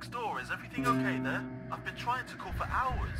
next door. Is everything okay there? I've been trying to call for hours.